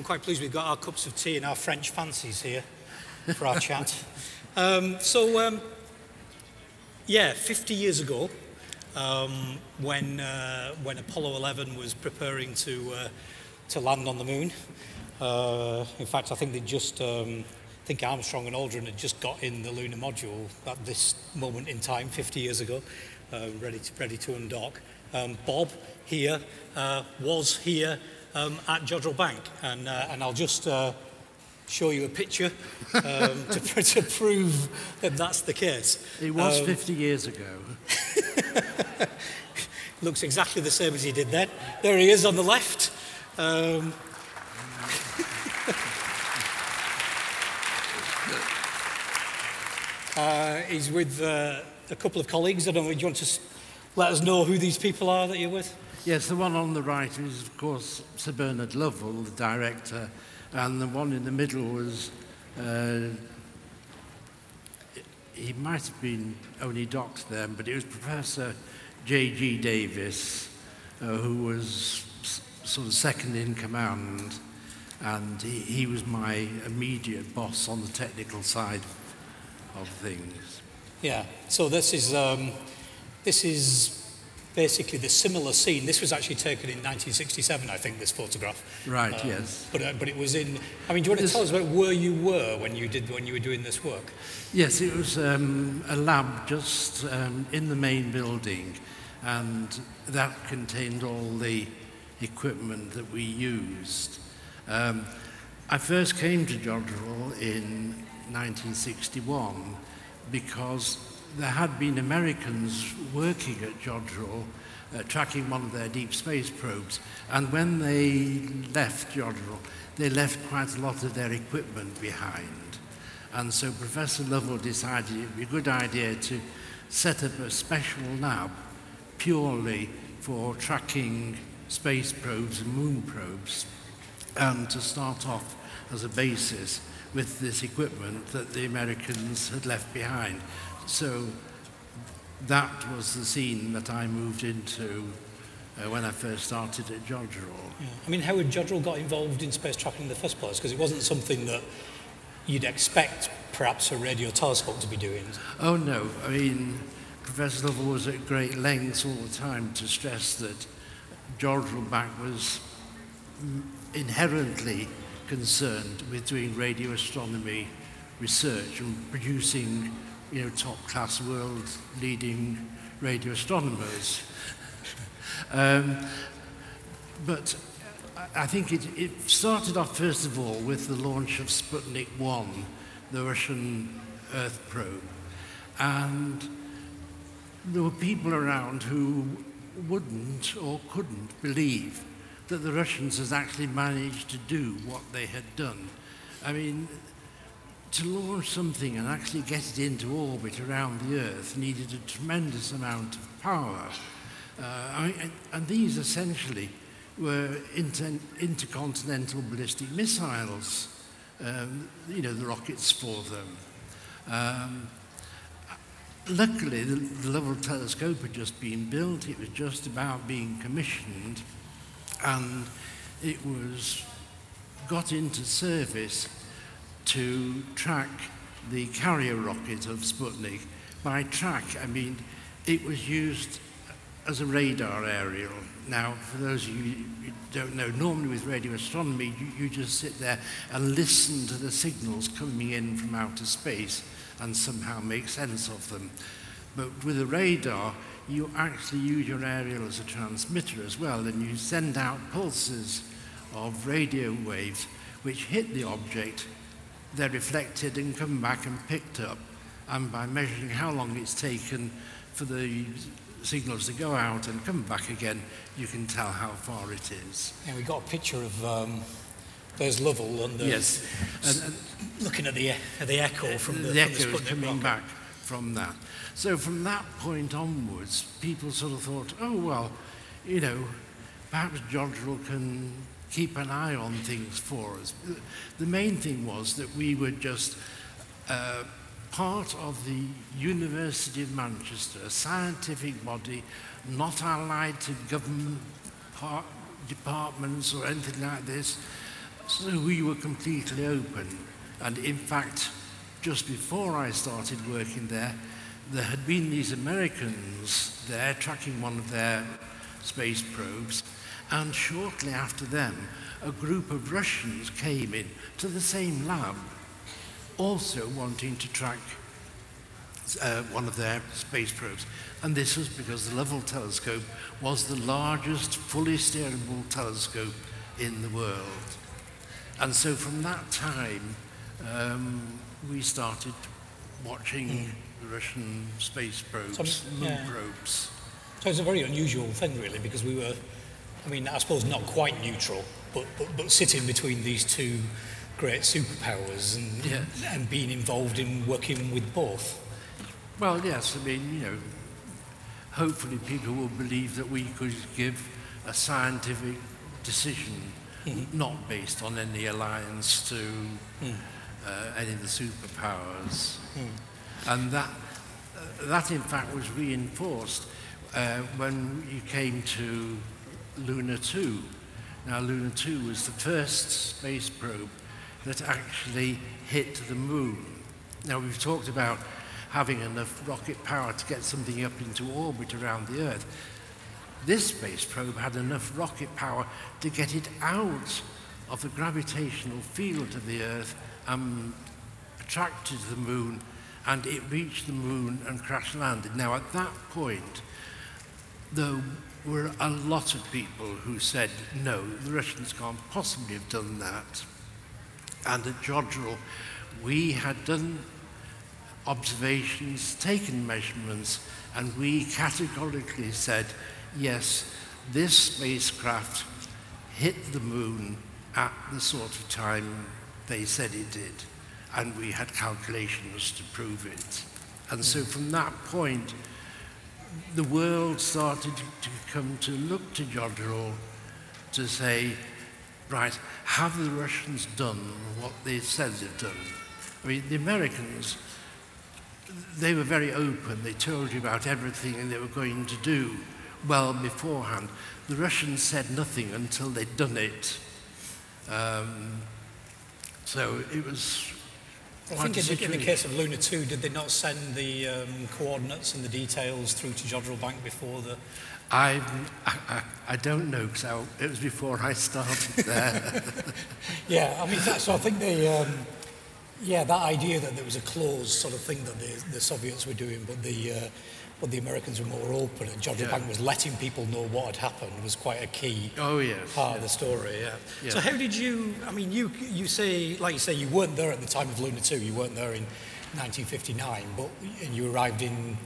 I'm quite pleased we've got our cups of tea and our French fancies here for our chat. Um, so, um, yeah, 50 years ago, um, when, uh, when Apollo 11 was preparing to, uh, to land on the moon, uh, in fact, I think they just, um, I think Armstrong and Aldrin had just got in the lunar module at this moment in time, 50 years ago, uh, ready, to, ready to undock. Um, Bob here uh, was here um, at Jodrell Bank, and, uh, and I'll just uh, show you a picture um, to, to prove that that's the case. It was um, 50 years ago. looks exactly the same as he did then. There he is on the left. Um, uh, he's with uh, a couple of colleagues. I don't know, do you want to let us know who these people are that you're with? Yes, the one on the right is, of course, Sir Bernard Lovell, the director, and the one in the middle was, uh, he might have been only docked then, but it was Professor J.G. Davies, uh, who was sort of second in command, and he, he was my immediate boss on the technical side of things. Yeah, so this is, um, this is basically the similar scene. This was actually taken in 1967, I think, this photograph. Right, um, yes. But, uh, but it was in, I mean, do you want to tell us about where you were when you, did, when you were doing this work? Yes, it was um, a lab just um, in the main building, and that contained all the equipment that we used. Um, I first came to Jodrell in 1961 because there had been Americans working at Jodrell uh, tracking one of their deep space probes. And when they left Jodrell, they left quite a lot of their equipment behind. And so Professor Lovell decided it would be a good idea to set up a special lab purely for tracking space probes and moon probes and to start off as a basis with this equipment that the Americans had left behind. So that was the scene that I moved into uh, when I first started at Jodrell. Yeah. I mean, how had Jodrell got involved in space tracking in the first place? Because it wasn't something that you'd expect perhaps a radio telescope to be doing. Oh, no. I mean, Professor Lovell was at great lengths all the time to stress that Jodrell Bank was inherently concerned with doing radio astronomy research and producing you know, top-class world-leading radio astronomers. um, but I think it, it started off, first of all, with the launch of Sputnik 1, the Russian Earth probe. And there were people around who wouldn't or couldn't believe that the Russians had actually managed to do what they had done. I mean, to launch something and actually get it into orbit around the Earth needed a tremendous amount of power. Uh, I and these essentially were inter intercontinental ballistic missiles, um, you know, the rockets for them. Um, luckily, the, the Lovell telescope had just been built, it was just about being commissioned, and it was got into service to track the carrier rocket of Sputnik. By track, I mean it was used as a radar aerial. Now, for those of you who don't know, normally with radio astronomy, you, you just sit there and listen to the signals coming in from outer space and somehow make sense of them. But with a radar, you actually use your aerial as a transmitter as well, and you send out pulses of radio waves which hit the object they're reflected and come back and picked up. And by measuring how long it's taken for the signals to go out and come back again, you can tell how far it is. Yeah, we got a picture of um, there's Lovell and yes, and, and looking at the the echo from the, the from echo the coming rocket. back from that. So from that point onwards, people sort of thought, oh well, you know, perhaps Jodrell can keep an eye on things for us. The main thing was that we were just uh, part of the University of Manchester, a scientific body not allied to government part, departments or anything like this. So we were completely open. And in fact, just before I started working there, there had been these Americans there tracking one of their space probes, and shortly after them, a group of Russians came in to the same lab, also wanting to track uh, one of their space probes. And this was because the Lovell telescope was the largest fully steerable telescope in the world. And so from that time, um, we started watching mm. the Russian space probes, moon yeah. probes. So it's a very unusual thing, really, because we were, I mean, I suppose not quite neutral, but, but, but sitting between these two great superpowers and, yes. and being involved in working with both. Well, yes, I mean, you know, hopefully people will believe that we could give a scientific decision mm. not based on any alliance to mm. uh, any of the superpowers. Mm. And that, uh, that, in fact, was reinforced uh, when you came to Luna 2. Now, Luna 2 was the first space probe that actually hit the moon. Now, we've talked about having enough rocket power to get something up into orbit around the Earth. This space probe had enough rocket power to get it out of the gravitational field of the Earth and attracted the moon, and it reached the moon and crash landed. Now, at that point, there were a lot of people who said, no, the Russians can't possibly have done that. And at Jodrell, we had done observations, taken measurements, and we categorically said, yes, this spacecraft hit the moon at the sort of time they said it did. And we had calculations to prove it. And so hmm. from that point, the world started to come to look to Jodrell to say, right, have the Russians done what they said they've done? I mean, the Americans they were very open. They told you about everything they were going to do well beforehand. The Russians said nothing until they'd done it. Um, so it was. I think in the, in the, case of Luna 2, did they not send the um, coordinates and the details through to Jodrell Bank before the... I, I, I don't know, because it was before I started there. yeah, I mean, so I think they... Um, yeah, that idea that there was a closed sort of thing that the, the Soviets were doing, but the, uh, but the Americans were more open, and Jodrell yeah. Bank was letting people know what had happened was quite a key oh, yes, part of the story. Yeah. yeah. So how did you? I mean, you you say like you say you weren't there at the time of Luna Two. You weren't there in 1959, but and you arrived in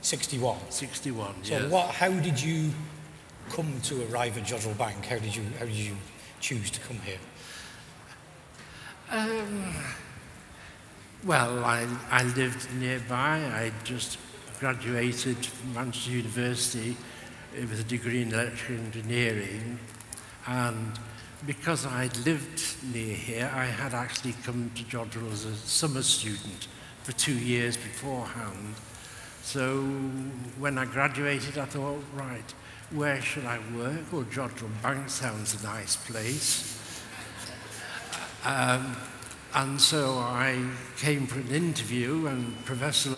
61. 61. So yes. what? How did you come to arrive at Jodrell Bank? How did you how did you choose to come here? Um, well, I, I lived nearby. I just graduated from Manchester University with a degree in electrical engineering. And because I'd lived near here, I had actually come to Jodrell as a summer student for two years beforehand. So when I graduated, I thought, right, where should I work? Well, Jodrell Bank sounds a nice place. Um, and so I came for an interview, and Professor.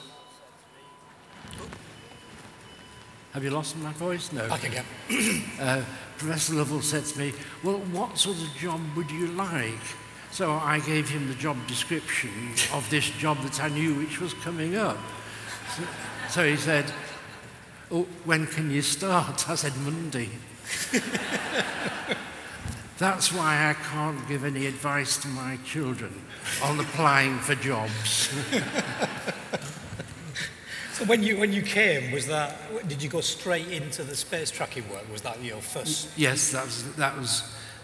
Have you lost my voice? No. Back again. uh, Professor Lovell said to me, Well, what sort of job would you like? So I gave him the job description of this job that I knew which was coming up. So, so he said, oh, When can you start? I said, Monday. That's why I can't give any advice to my children on applying for jobs. so when you when you came, was that did you go straight into the space tracking work? Was that your first? Yes, that was that was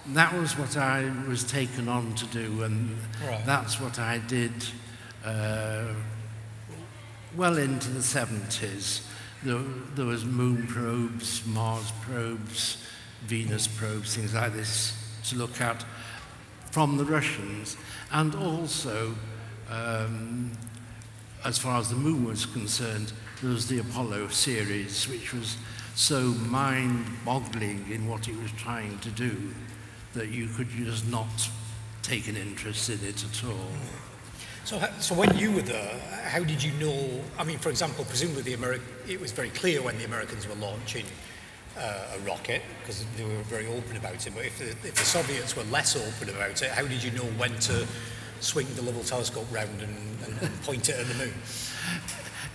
that was what I was taken on to do, and right. that's what I did. Uh, well into the 70s, there, there was moon probes, Mars probes, Venus probes, things like this to look at from the Russians, and also, um, as far as the moon was concerned, there was the Apollo series, which was so mind-boggling in what it was trying to do that you could just not take an interest in it at all. So, so when you were there, how did you know? I mean, for example, presumably the Ameri- it was very clear when the Americans were launching uh, a rocket because they were very open about it. But if the, if the Soviets were less open about it, how did you know when to swing the Lovell telescope round and, and, and point it at the moon?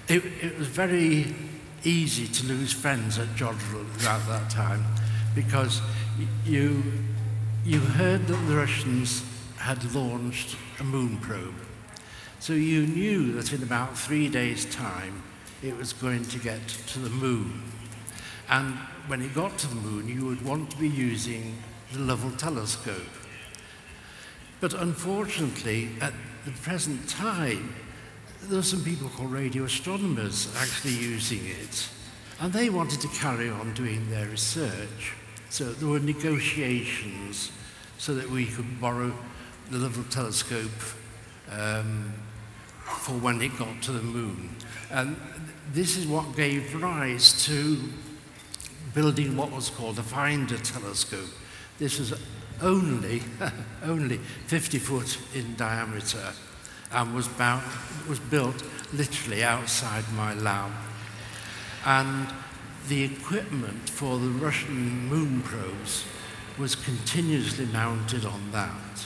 It, it was very easy to lose friends at Jodrell at that time because you, you heard that the Russians had launched a moon probe. So you knew that in about three days' time it was going to get to the moon. And when it got to the moon, you would want to be using the Lovell telescope. But unfortunately, at the present time, there are some people called radio astronomers actually using it, and they wanted to carry on doing their research. So there were negotiations so that we could borrow the Lovell telescope um, for when it got to the moon. And this is what gave rise to building what was called a finder telescope. This was only, only 50 foot in diameter and was, bound, was built literally outside my lab. And the equipment for the Russian moon probes was continuously mounted on that.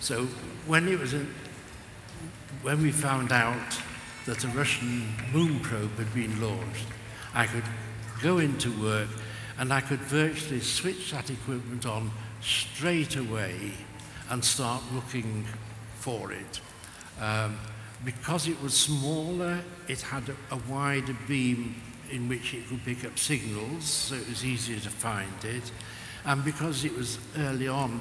So when it was in, when we found out that a Russian moon probe had been launched, I could go into work and I could virtually switch that equipment on straight away and start looking for it. Um, because it was smaller, it had a, a wider beam in which it could pick up signals, so it was easier to find it. And because it was early on,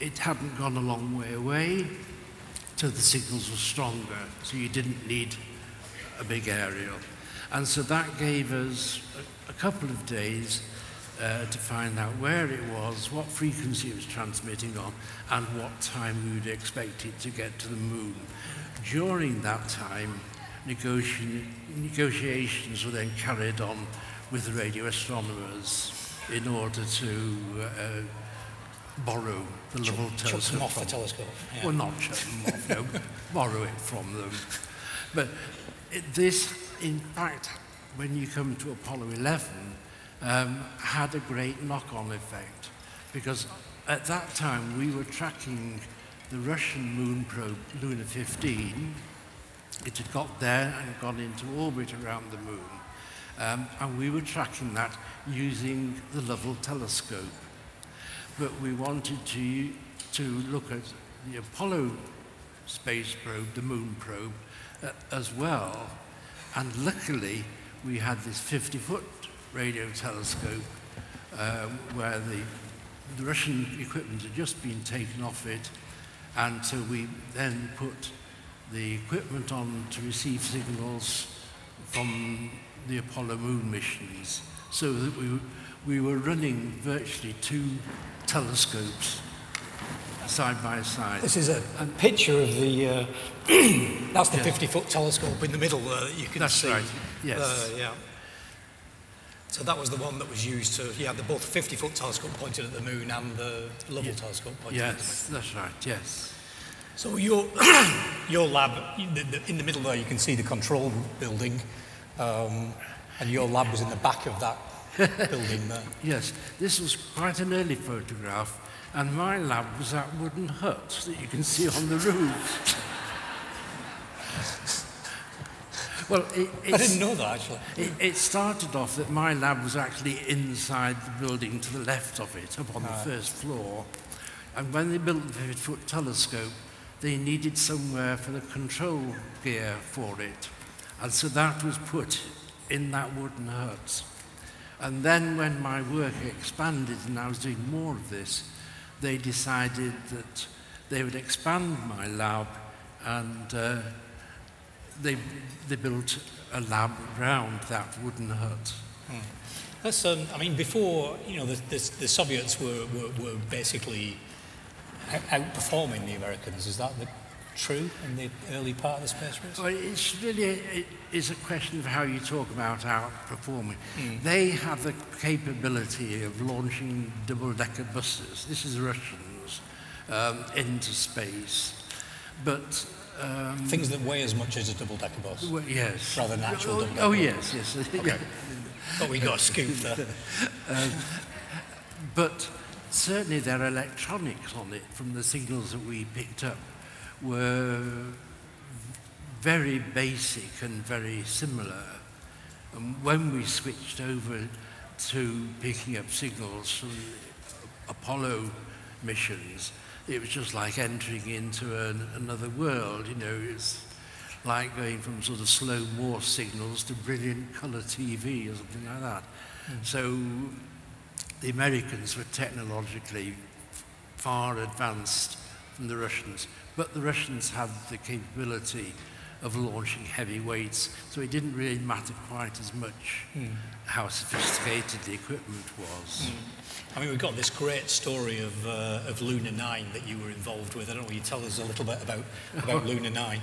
it hadn't gone a long way away, so the signals were stronger, so you didn't need a big aerial. And so that gave us a, a couple of days uh, to find out where it was, what frequency it was transmitting on, and what time we would expect it to get to the moon. During that time, negoti negotiations were then carried on with the radio astronomers in order to uh, borrow the Chuck, Lovell chuck telescope. them off the telescope. Yeah. Well, not shut them off, no, borrow it from them. But it, this, in fact, when you come to Apollo 11, um, had a great knock-on effect because at that time we were tracking the Russian moon probe Luna 15. It had got there and gone into orbit around the moon. Um, and we were tracking that using the Lovell telescope. But we wanted to, to look at the Apollo space probe, the moon probe, uh, as well. And luckily, we had this 50-foot radio telescope um, where the, the Russian equipment had just been taken off it, and so we then put the equipment on to receive signals from the Apollo moon missions, so that we, we were running virtually two telescopes side by side. This is a, picture of the. Uh, that's the 50 foot telescope in the middle there that you can That's see. right, yes. There, yeah. So that was the one that was used to. Had the both 50 foot telescope pointed at the moon and the Lovell Yeah. telescope pointed at the moon. Yes, that's right, yes. So your your lab in the middle there, you can see the control building, um, and your lab was in the back of that building there. Yes, this was quite an early photograph, and my lab was that wooden hut that you can see on the roof. well, it, I didn't know that actually. It, it started off that my lab was actually inside the building to the left of it, up on the first floor. And when they built the 50 foot telescope, they needed somewhere for the control gear for it. And so that was put in that wooden hut. And then when my work expanded and I was doing more of this, they decided that they would expand my lab and uh, they, they built a lab around that wooden hut. That's, um, I mean, before, you know, the, the, the Soviets were, were, were basically outperforming the Americans. Is that the true in the early part of the space race? Well, it's really it is a question of how you talk about outperforming. Mm. They have the capability of launching double-decker buses. This is Russians um, into space, but um, things that weigh as much as a double-decker bus. Well, yes. Rather than actual oh, double-decker. Oh yes, yes. Okay. but we got a scoop there. um, but certainly there are electronics on it from the signals that we picked up were very basic and very similar. And when we switched over to picking up signals from Apollo missions, it was just like entering into an, another world. You know, it's like going from sort of slow Morse signals to brilliant color TV or something like that. Mm. So the Americans were technologically far advanced from the Russians, but the Russians had the capability of launching heavy weights, so it didn't really matter quite as much mm. how sophisticated the equipment was. Mm. I mean, we've got this great story of, uh, of Luna 9 that you were involved with. I don't know, will you tell us a little bit about, about Luna 9?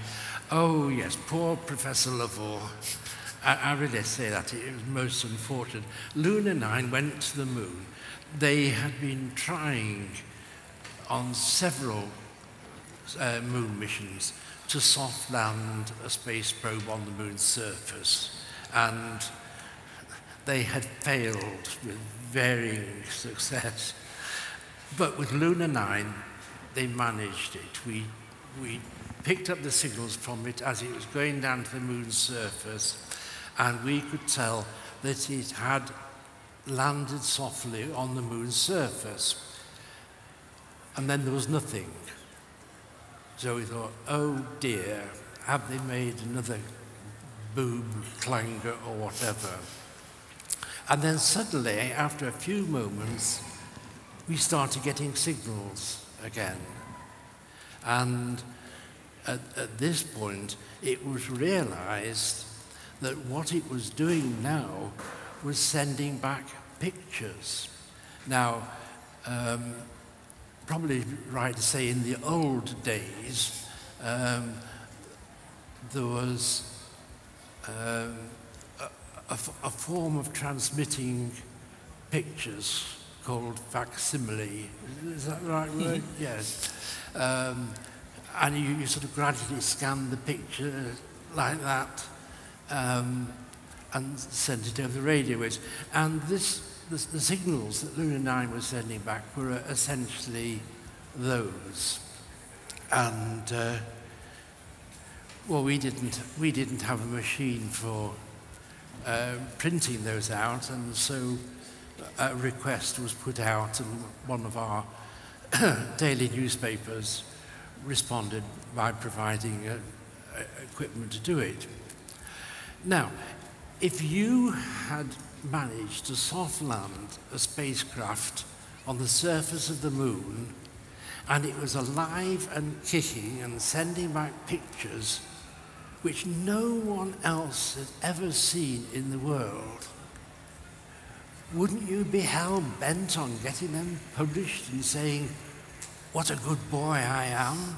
Oh, yes, poor Professor Lovell. I, I really say that, it was most unfortunate. Luna 9 went to the moon. They had been trying on several uh, moon missions to soft land a space probe on the moon's surface. And they had failed with varying success. But with Luna 9, they managed it. We, we picked up the signals from it as it was going down to the moon's surface, and we could tell that it had landed softly on the moon's surface. And then there was nothing. So we thought, oh dear, have they made another boob clanger or whatever? And then suddenly, after a few moments, we started getting signals again. And at, at this point, it was realized that what it was doing now was sending back pictures. Now, um, probably right to say in the old days, um, there was um, a, form of transmitting pictures called facsimile. Is that the right word? Mm-hmm. yes. Um, and you, you, sort of gradually scan the picture like that um, and send it over the radio waves. And this the, the signals that Luna 9 was sending back were essentially those. And, uh, well, we didn't, we didn't have a machine for uh, printing those out, and so a request was put out, and one of our daily newspapers responded by providing uh, equipment to do it. Now, if you had managed to soft land a spacecraft on the surface of the moon and it was alive and kicking and sending back pictures which no one else had ever seen in the world, wouldn't you be hell bent on getting them published and saying, what a good boy I am?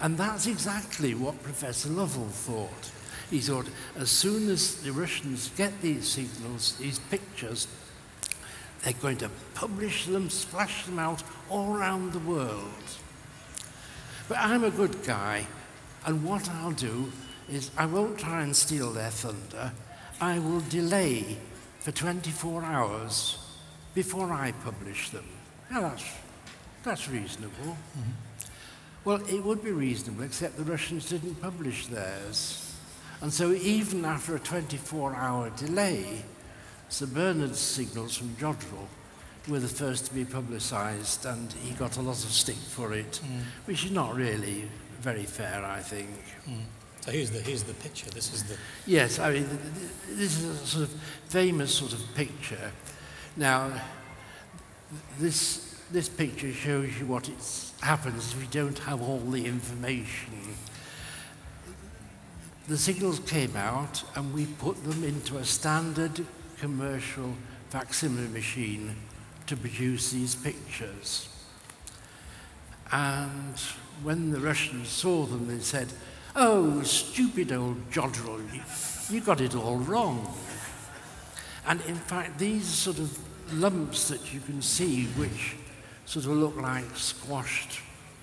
And that's exactly what Professor Lovell thought. He thought, as soon as the Russians get these signals, these pictures, they're going to publish them, splash them out all around the world. But I'm a good guy, and what I'll do is I won't try and steal their thunder. I will delay for 24 hours before I publish them. Now that's, that's reasonable. Mm -hmm. Well, it would be reasonable, except the Russians didn't publish theirs. And so even after a 24-hour delay, Sir Bernard's signals from Jodrell were the first to be publicised, and he got a lot of stick for it, mm. which is not really very fair, I think. Mm. So here's the, here's the picture. This is the... Yes, I mean, this is a sort of famous sort of picture. Now, this, this picture shows you what happens if you don't have all the information the signals came out and we put them into a standard commercial facsimile machine to produce these pictures. And when the Russians saw them, they said, Oh, stupid old Jodrell, you, you got it all wrong. And in fact, these sort of lumps that you can see, which sort of look like squashed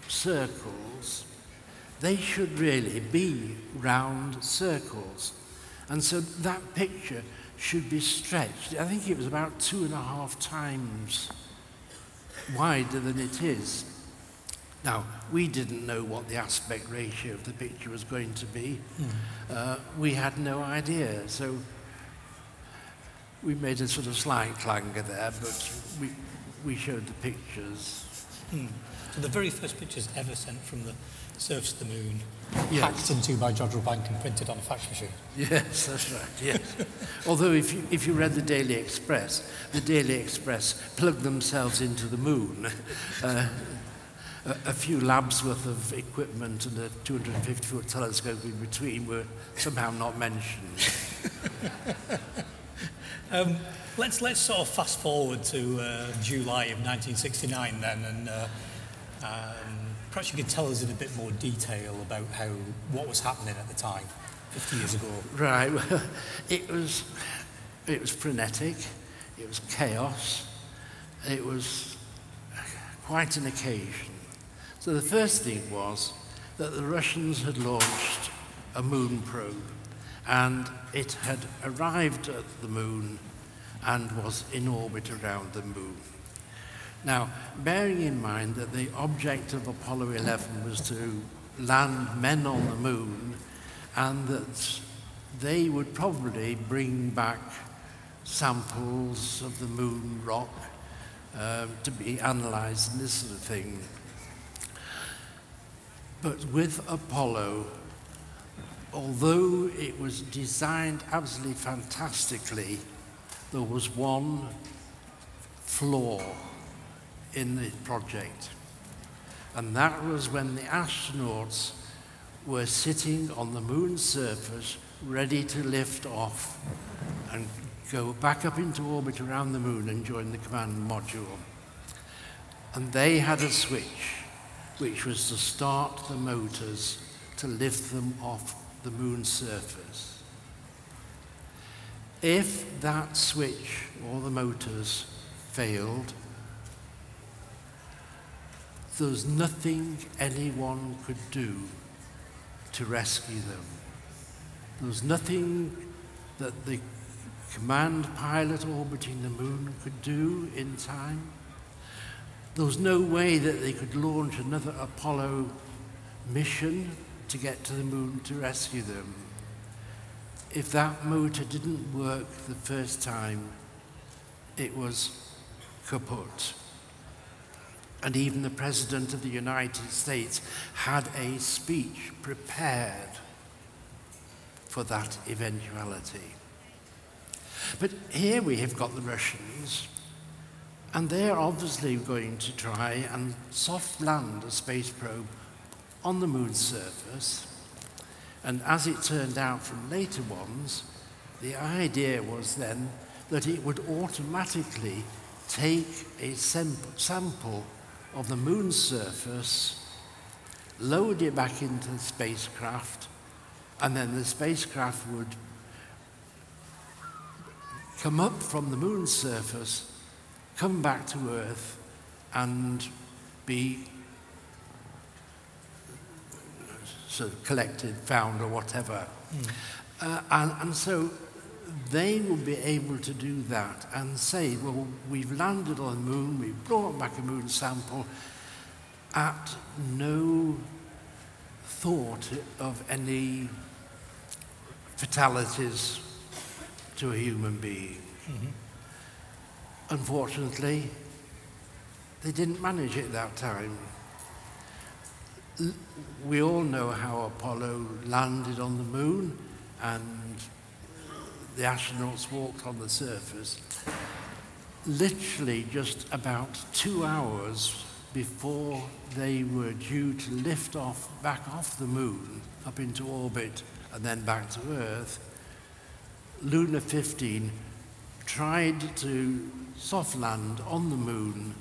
circles, they should really be round circles. And so that picture should be stretched. I think it was about two and a half times wider than it is. Now, we didn't know what the aspect ratio of the picture was going to be. Mm. Uh, we had no idea. So we made a sort of slight clanger there, but we, we showed the pictures. Mm. So the very first pictures ever sent from the surface of the moon, yes. hacked into by Jodrell Bank and printed on a fax machine. Yes, that's right, yes. Although if you, if you read the Daily Express, the Daily Express plugged themselves into the moon. Uh, a, a few labs worth of equipment and a 250 foot telescope in between were somehow not mentioned. um, let's, let's sort of fast forward to uh, July of 1969 then, and uh, um, perhaps you could tell us in a bit more detail about how what was happening at the time, 50 years ago. Right. Well, it was it was frenetic. It was chaos. It was quite an occasion. So the first thing was that the Russians had launched a moon probe and it had arrived at the moon and was in orbit around the moon. Now, bearing in mind that the object of Apollo 11 was to land men on the moon and that they would probably bring back samples of the moon rock uh, to be analyzed and this sort of thing. But with Apollo, although it was designed absolutely fantastically, there was one flaw in the project. And that was when the astronauts were sitting on the moon's surface, ready to lift off and go back up into orbit around the moon and join the command module. And they had a switch, which was to start the motors to lift them off the moon's surface. If that switch or the motors failed, there was nothing anyone could do to rescue them. There was nothing that the command pilot orbiting the moon could do in time. There was no way that they could launch another Apollo mission to get to the moon to rescue them. If that motor didn't work the first time, it was kaput and even the President of the United States had a speech prepared for that eventuality. But here we have got the Russians, and they're obviously going to try and soft land a space probe on the moon's surface. And as it turned out from later ones, the idea was then that it would automatically take a sample of the moon's surface, load it back into the spacecraft, and then the spacecraft would come up from the moon's surface, come back to Earth, and be sort of collected, found, or whatever. Mm. Uh, and, and so they will be able to do that and say, well, we've landed on the moon, we've brought back a moon sample at no thought of any fatalities to a human being. Mm-hmm. Unfortunately, they didn't manage it that time. We all know how Apollo landed on the moon and the astronauts walked on the surface, literally just about two hours before they were due to lift off back off the moon up into orbit and then back to Earth, Luna 15 tried to soft land on the moon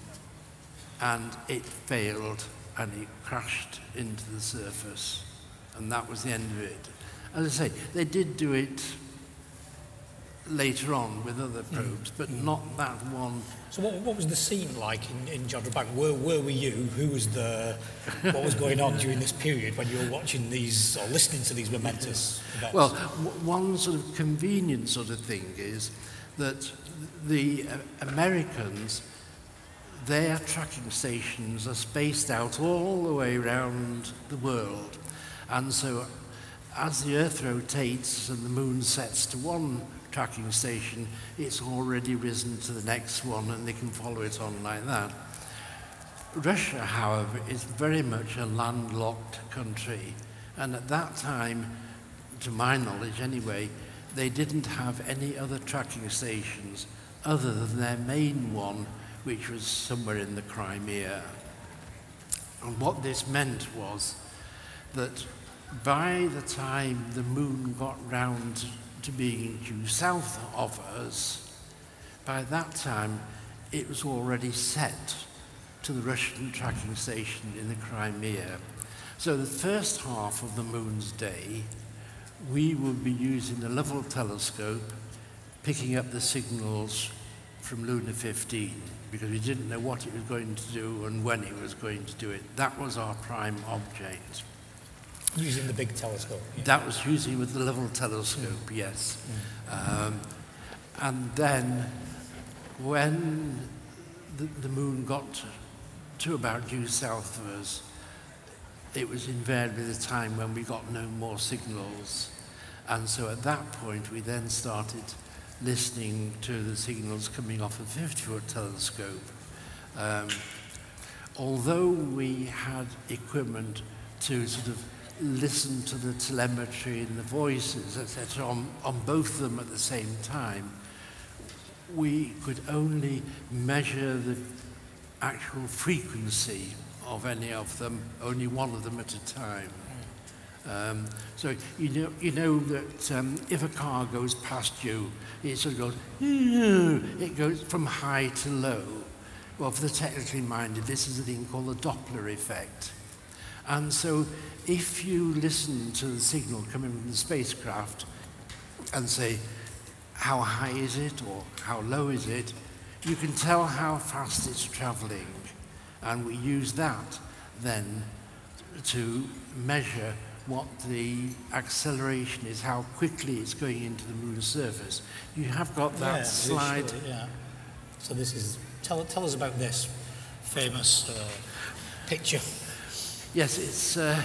and it failed and it crashed into the surface. And that was the end of it. As I say, they did do it later on with other mm. probes, but mm. not that one. So what, what was the scene like in, in Jodrell Bank? Where, where were you? Who was the, what was going on during this period when you were watching these or listening to these momentous events? Well, one sort of convenient sort of thing is that the Americans, their tracking stations are spaced out all the way around the world. And so as the Earth rotates and the moon sets to one tracking station, it's already risen to the next one and they can follow it on like that. Russia, however, is very much a landlocked country. And at that time, to my knowledge anyway, they didn't have any other tracking stations other than their main one, which was somewhere in the Crimea. And what this meant was that by the time the moon got round to being due south of us, by that time it was already set to the Russian tracking station in the Crimea. So the first half of the moon's day, we would be using the Lovell telescope, picking up the signals from Luna 15, because we didn't know what it was going to do and when it was going to do it. That was our prime object. Using the big telescope? Yeah. That was using with the Lovell telescope, mm. yes. Mm. Um, and then when the, the moon got to, to about due south of us, it was invariably the time when we got no more signals. And so at that point, we then started listening to the signals coming off a 50-foot telescope. Um, although we had equipment to sort of listen to the telemetry and the voices, etc., on, on both of them at the same time, we could only measure the actual frequency of any of them, only one of them at a time. Um, so you know, you know that um, if a car goes past you, it sort of goes, it goes from high to low. Well, for the technically minded, this is a thing called the Doppler effect. And so if you listen to the signal coming from the spacecraft and say, how high is it or how low is it, you can tell how fast it's traveling. And we use that then to measure what the acceleration is, how quickly it's going into the moon's surface. You have got that yeah, slide. yeah. So this is, tell, tell us about this famous uh, picture. Yes, it's, uh,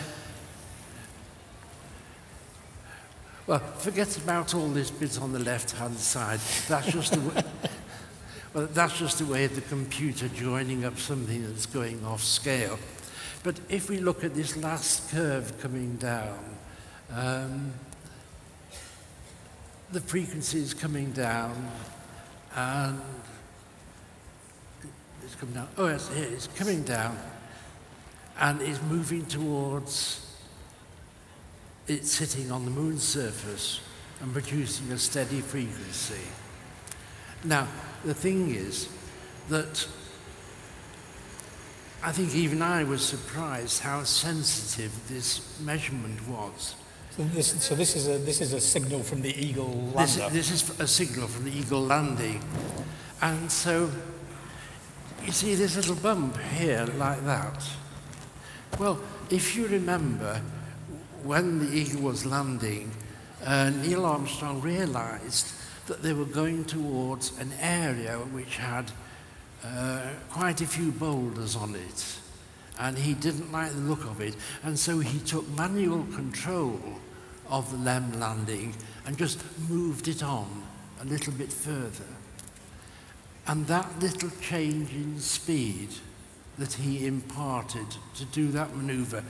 Well, forget about all this bit on the left-hand side. That's just a well, that's just the way of the computer joining up something that's going off scale. But if we look at this last curve coming down, um, the frequency is coming down, and it's coming down. Oh, yes, it's coming down, and it's moving towards it's sitting on the moon's surface and producing a steady frequency. Now, the thing is that I think even I was surprised how sensitive this measurement was. So this, so this, is, a, this is a signal from the Eagle lander? This, this is a signal from the Eagle landing. And so, you see this little bump here like that. Well, if you remember, when the Eagle was landing, uh, Neil Armstrong realized that they were going towards an area which had uh, quite a few boulders on it. And he didn't like the look of it. And so he took manual control of the LEM landing and just moved it on a little bit further. And that little change in speed that he imparted to do that maneuver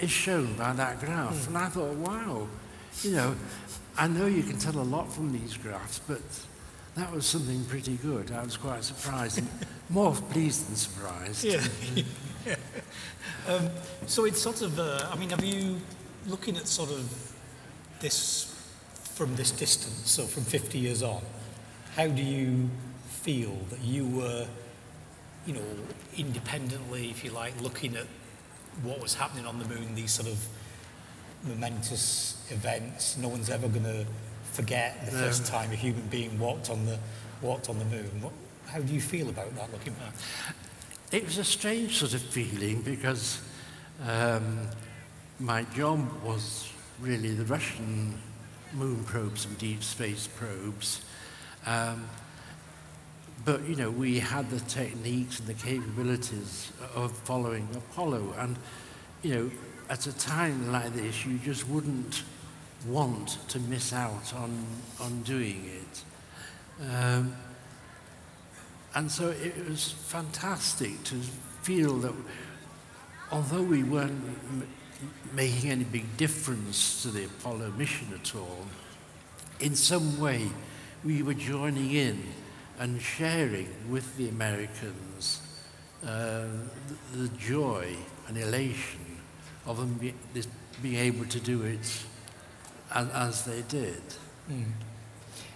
is shown by that graph. Mm. And I thought, wow, you know, I know you can tell a lot from these graphs, but that was something pretty good. I was quite surprised, more pleased than surprised. Yeah. yeah. Um, so it's sort of, uh, I mean, have you, looking at sort of this from this distance, so from 50 years on, how do you feel that you were you know, independently, if you like, looking at what was happening on the moon, these sort of momentous events. No one's ever going to forget the no. first time a human being walked on the walked on the moon. What, how do you feel about that looking back? It was a strange sort of feeling because um, my job was really the Russian moon probes and deep space probes. Um, but, you know, we had the techniques and the capabilities of following Apollo. And, you know, at a time like this, you just wouldn't want to miss out on, on doing it. Um, and so it was fantastic to feel that although we weren't making any big difference to the Apollo mission at all, in some way we were joining in and sharing with the Americans uh, the, the joy and elation of them be, being able to do it as, as they did. Mm.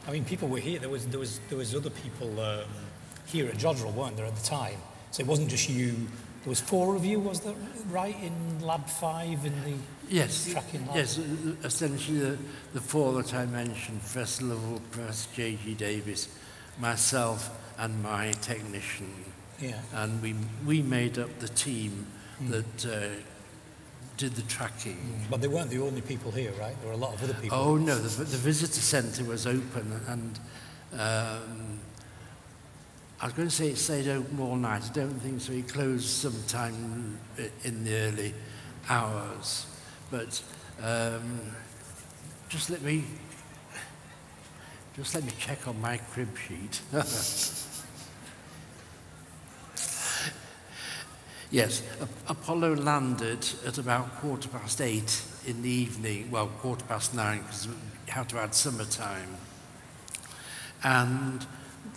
I mean, people were here. There was there was there was other people um, here at Jodrell, weren't there, at the time? So it wasn't just you. There was four of you, was that right, in Lab 5 in the yes, tracking lab? Yes, essentially the, the four that I mentioned, Professor Lovell, Professor J.G. Davies, myself and my technician. Yeah. And we, we made up the team mm. that uh, did the tracking. But they weren't the only people here, right? There were a lot of other people. Oh, no, the, the visitor centre was open and um, I was going to say it stayed open all night. I don't think so. It closed sometime in the early hours. But um, just let me just let me check on my crib sheet. yes, Apollo landed at about quarter past eight in the evening. Well, quarter past nine because we had to add summertime. And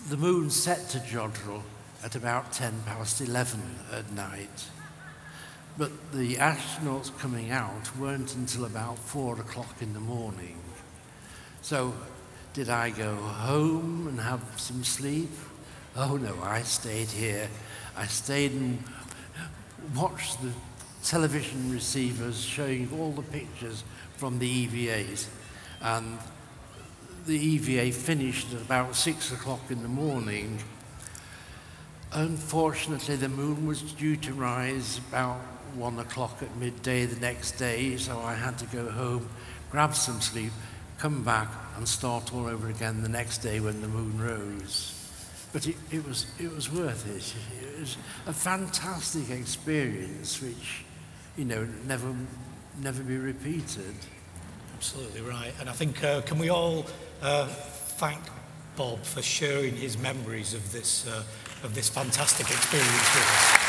the moon set to Jodrell at about 10 past 11 at night. But the astronauts coming out weren't until about 4 o'clock in the morning. So, did I go home and have some sleep? Oh no, I stayed here. I stayed and watched the television receivers showing all the pictures from the EVAs. And the EVA finished at about six o'clock in the morning. Unfortunately, the moon was due to rise about one o'clock at midday the next day, so I had to go home, grab some sleep, come back and start all over again the next day when the moon rose. But it, it, was, it was worth it. It was a fantastic experience which, you know, never, never be repeated. Absolutely right. And I think, uh, can we all uh, thank Bob for sharing his memories of this, uh, of this fantastic experience with us.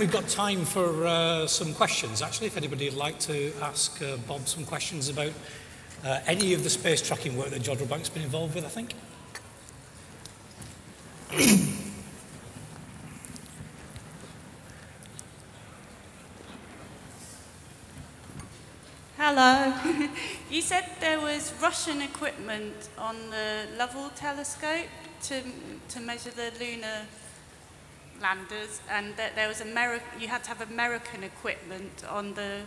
We've got time for uh, some questions, actually, if anybody would like to ask uh, Bob some questions about uh, any of the space tracking work that Jodrell Bank's been involved with, I think. Hello. you said there was Russian equipment on the Lovell telescope to, to measure the lunar landers, and that there was Ameri you had to have American equipment on the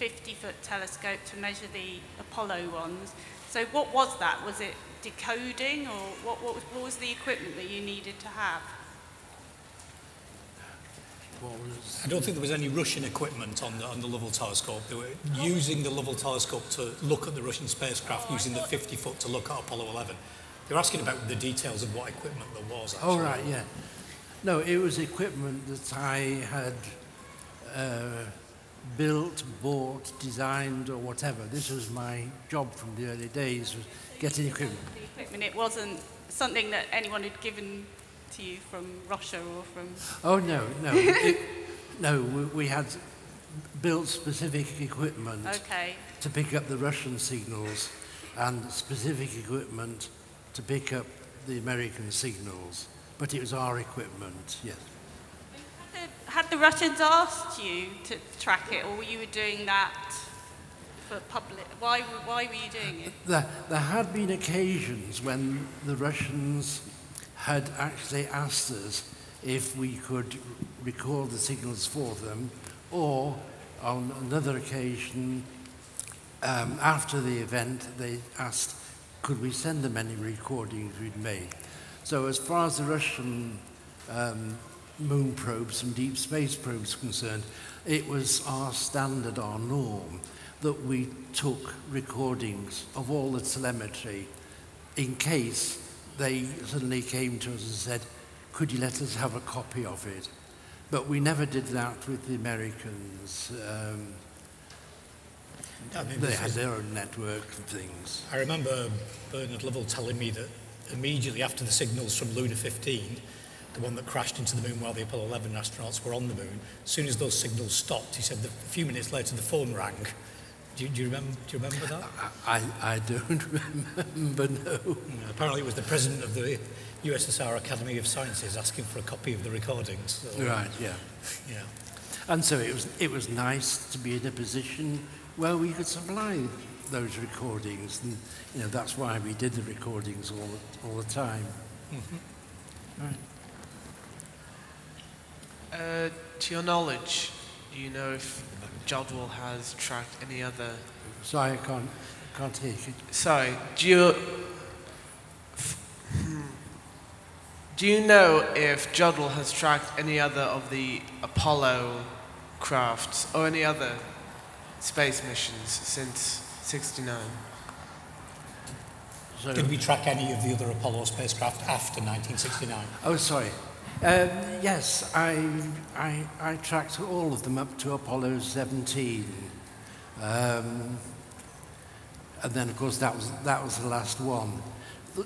50-foot telescope to measure the Apollo ones. So what was that? Was it decoding, or what, what, was, what was the equipment that you needed to have? I don't think there was any Russian equipment on the, on the Lovell telescope. They were oh. using the Lovell telescope to look at the Russian spacecraft, oh, using the 50 foot to look at Apollo 11. They were asking about the details of what equipment there was. Oh, actually. Oh, right, yeah. No, it was equipment that I had uh, built, bought, designed, or whatever. This was my job from the early days, was getting equipment. The equipment, it wasn't something that anyone had given to you from Russia or from... Oh, no, no. it, no, we, we had built specific equipment okay. to pick up the Russian signals and specific equipment to pick up the American signals, but it was our equipment, yes. Had the Russians asked you to track it, or were you doing that for public? Why, why were you doing it? There, there had been occasions when the Russians had actually asked us if we could record the signals for them, or on another occasion, um, after the event, they asked, could we send them any recordings we'd made? So as far as the Russian um, moon probes and deep space probes are concerned, it was our standard, our norm, that we took recordings of all the telemetry in case they suddenly came to us and said, could you let us have a copy of it? But we never did that with the Americans. Um, I mean, they had their own network of things. I remember Bernard Lovell telling me that immediately after the signals from Luna 15, the one that crashed into the moon while the Apollo 11 astronauts were on the moon, as soon as those signals stopped, he said that a few minutes later the phone rang. Do you, do you, remember, do you remember that? I, I don't remember, no. Apparently it was the president of the USSR Academy of Sciences asking for a copy of the recordings. So, right, yeah. Yeah. And so it was, it was nice to be in a position where we could supply those recordings. And, you know, that's why we did the recordings all, all the time. Mm-hmm. Right. Uh, to your knowledge, do you know if Jodwell has tracked any other... Sorry, I can't, can't hear you. Sorry, do you... Hmm, do you know if Jodwell has tracked any other of the Apollo crafts or any other space missions since 69? So Did we track any of the other Apollo spacecraft after 1969? Oh, sorry. Um, yes, I, I, I tracked all of them up to Apollo 17. Um, and then, of course, that was, that was the last one.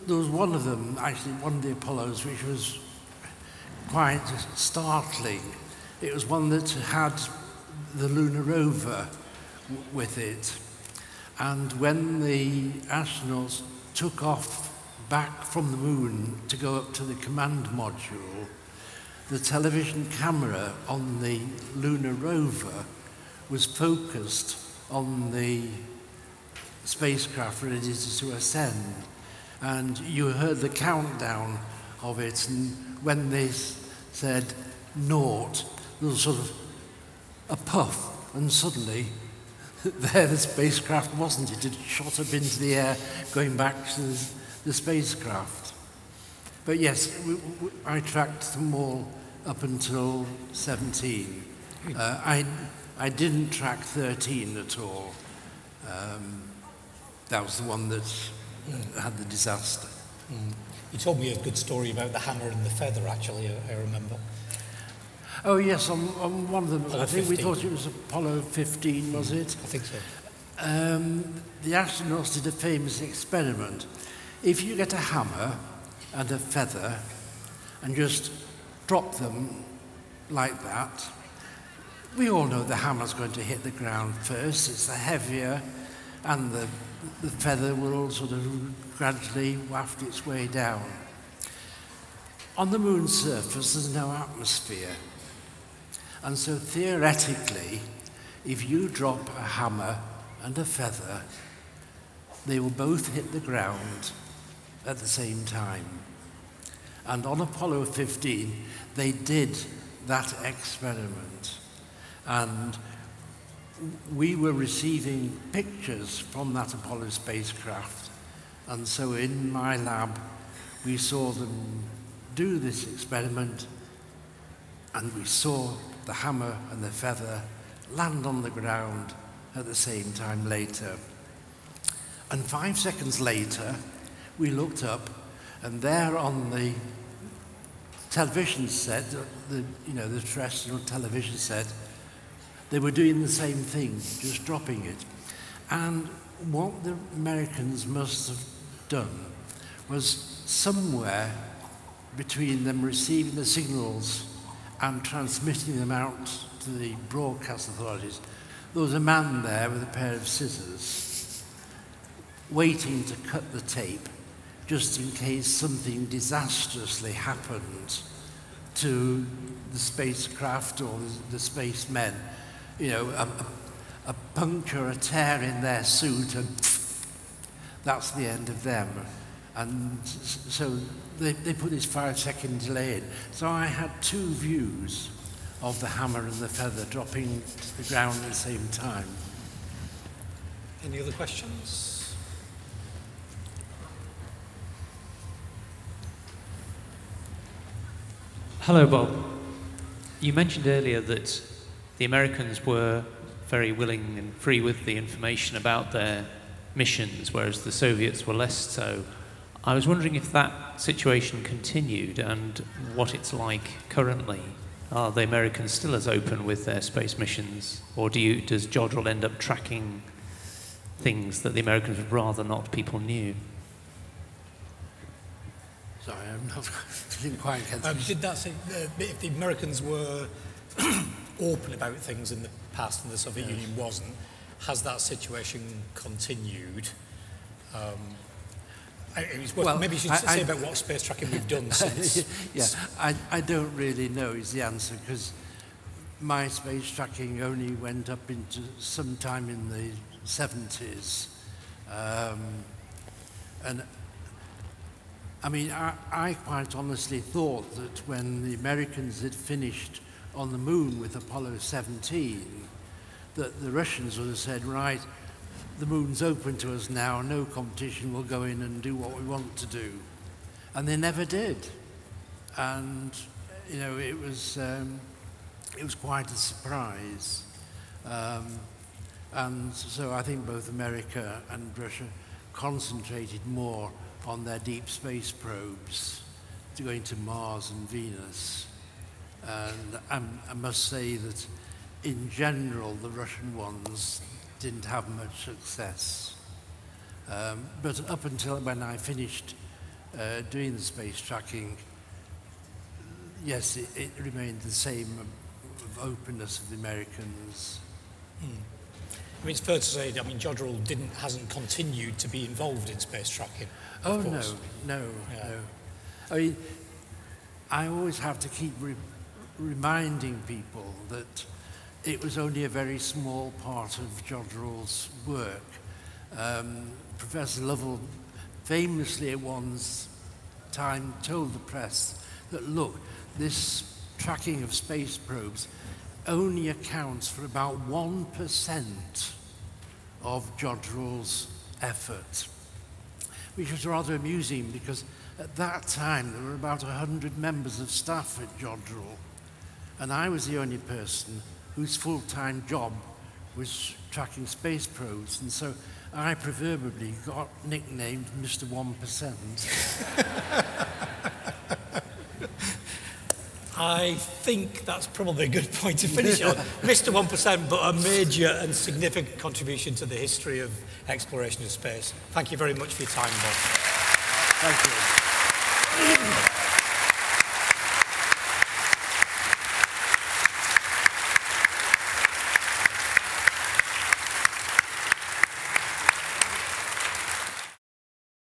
There was one of them, actually, one of the Apollos, which was quite startling. It was one that had the lunar rover with it. And when the astronauts took off back from the moon to go up to the command module, the television camera on the lunar rover was focused on the spacecraft ready to ascend. And you heard the countdown of it, and when they said naught, there was sort of a puff, and suddenly there the spacecraft wasn't. It had shot up into the air, going back to the, the spacecraft. But yes, we, we, I tracked them all up until 17. Uh, I, I didn't track 13 at all. Um, that was the one that mm. had the disaster. Mm. You told me a good story about the hammer and the feather, actually, I, I remember. Oh, yes, on, on one of them. Apollo I think 15. we thought it was Apollo 15, was it? I think so. Um, the astronauts did a famous experiment. If you get a hammer and a feather and just drop them like that, we all know the hammer's going to hit the ground first. It's the heavier, and the, the feather will sort of gradually waft its way down. On the moon's surface, there's no atmosphere. And so theoretically, if you drop a hammer and a feather, they will both hit the ground at the same time. And on Apollo 15, they did that experiment. And we were receiving pictures from that Apollo spacecraft. And so in my lab, we saw them do this experiment and we saw the hammer and the feather land on the ground at the same time later. And five seconds later, we looked up, and there on the television set, the, you know, the terrestrial television set, they were doing the same thing, just dropping it. And what the Americans must have done was somewhere between them receiving the signals and transmitting them out to the broadcast authorities, there was a man there with a pair of scissors waiting to cut the tape just in case something disastrously happened to the spacecraft or the, the spacemen. You know, a, a, a puncture, a tear in their suit, and that's the end of them. And so they, they put this five second delay in. So I had two views of the hammer and the feather dropping to the ground at the same time. Any other questions? Hello, Bob. You mentioned earlier that the Americans were very willing and free with the information about their missions, whereas the Soviets were less so. I was wondering if that situation continued and what it's like currently. Are the Americans still as open with their space missions, or do you, does Jodrell end up tracking things that the Americans would rather not people knew? Sorry, I'm not, didn't quite get Um, did that say uh, if the Americans were open about things in the past and the Soviet Yes. Union wasn't, has that situation continued? Um, I, it was, well, Well, maybe you should I- say I- about what space tracking we've done since. yeah, I, I don't really know is the answer because my space tracking only went up into sometime in the 70s. Um, and I mean, I, I quite honestly thought that when the Americans had finished on the moon with Apollo 17, that the Russians would have said, right, the moon's open to us now, no competition, we'll go in and do what we want to do. And they never did. And, you know, it was, um, it was quite a surprise. Um, and so I think both America and Russia concentrated more on their deep space probes to going to Mars and Venus. And um, I must say that in general, the Russian ones didn't have much success. Um, but up until when I finished uh, doing the space tracking, yes, it, it remained the same of openness of the Americans. I mean, it's fair to say, I mean, Jodrell didn't, hasn't continued to be involved in space tracking. Oh, of no, course. no, Yeah. no. I mean, I always have to keep re- reminding people that it was only a very small part of Jodrell's work. Um, Professor Lovell famously at one time told the press that, look, this tracking of space probes only accounts for about 1% of Jodrell's effort which was rather amusing because at that time there were about 100 members of staff at Jodrell, and I was the only person whose full-time job was tracking space probes, and so I proverbially got nicknamed Mr. 1%. I think that's probably a good point to finish on. Mr. 1%, but a major and significant contribution to the history of exploration of space. Thank you very much for your time, Bob. Thank you.